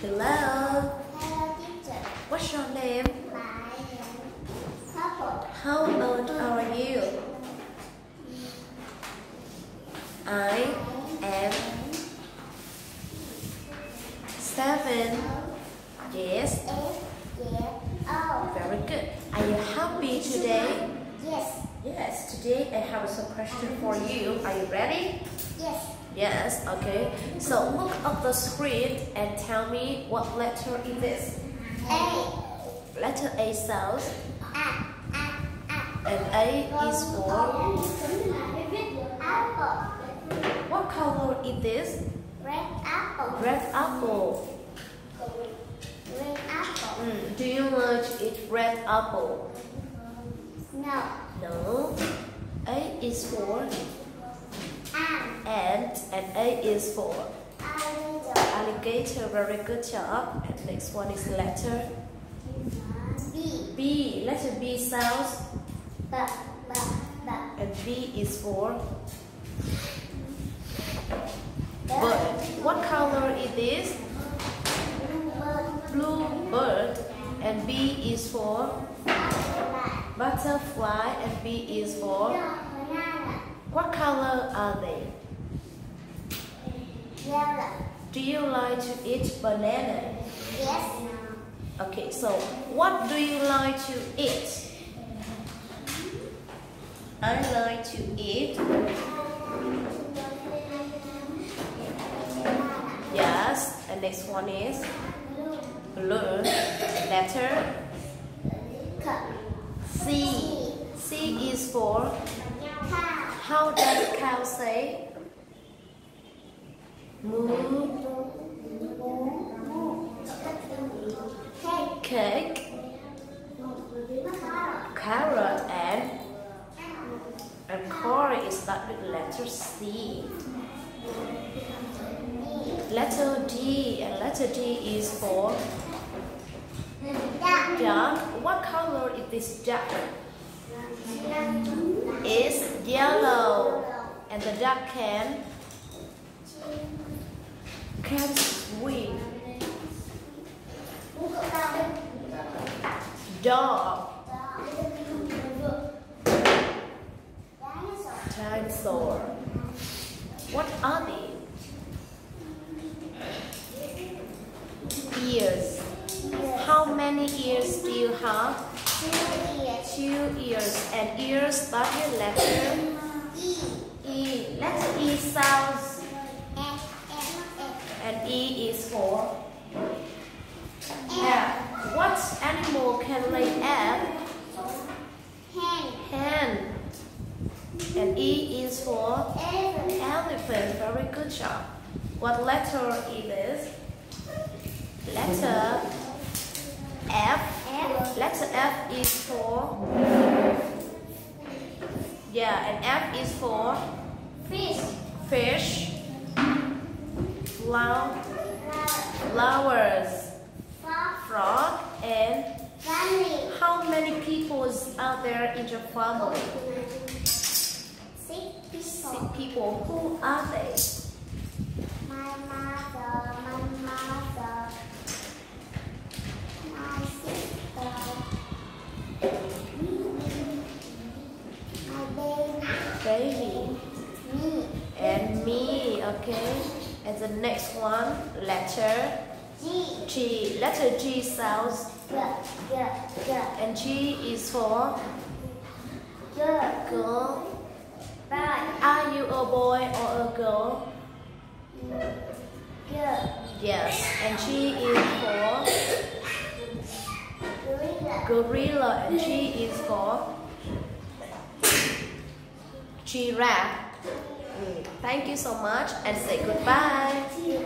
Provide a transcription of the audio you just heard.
Hello. Hello, teacher. What's your name? My name is Purple. How old are you? I am seven. Years old. very good. Are you happy today? Yes. Yes, today I have some question for you. Are you ready? Yes. Yes, okay. So look up the screen and tell me what letter is this. A. Letter A sounds A. A. A. and A is for Apple. what color is this? Red apple. Red apple. Red apple. Mm, do you like to eat red apple? No. No. A is for and A is for Alligator. alligator. Very good job. And next one is letter B. B. Letter B sounds B. B. B. and B is for bird. What color is this? Blue bird and B is for Butterfly. butterfly and B is for what color are they? Do you like to eat banana? Yes. Okay, so what do you like to eat? I like to eat. Yes, and next one is blue. Letter C. C is for Cow. how does cow say? Cake. Carrot. And and corn is start with letter C. Letter D and letter D is for duck. What color is this duck? It's yellow. And the duck can can swim. Dog. Dinosaur. What are they? Ears. How many ears do you have? Two ears. Two ears. And ears start with letter E. E. Letter E sounds and E is for egg. What animal can lay egg? Hen. And E is for elephant. Very good job. What letter is this? Letter F. Letter F is for yeah, and F is for Fish. fish, flower, flowers, frog, and Family. how many people are there in your family? People. Who are they? My mother, my mother, my sister, my baby, Baby me, and me. Okay. And the next one, letter G, G. Letter G sounds Yeah, yeah, yeah. and G is for G, girl. Are you a boy or a girl? G, Yes. And she is for gorilla, gorilla and she is for giraffe. Mm, Thank you so much and say goodbye. G,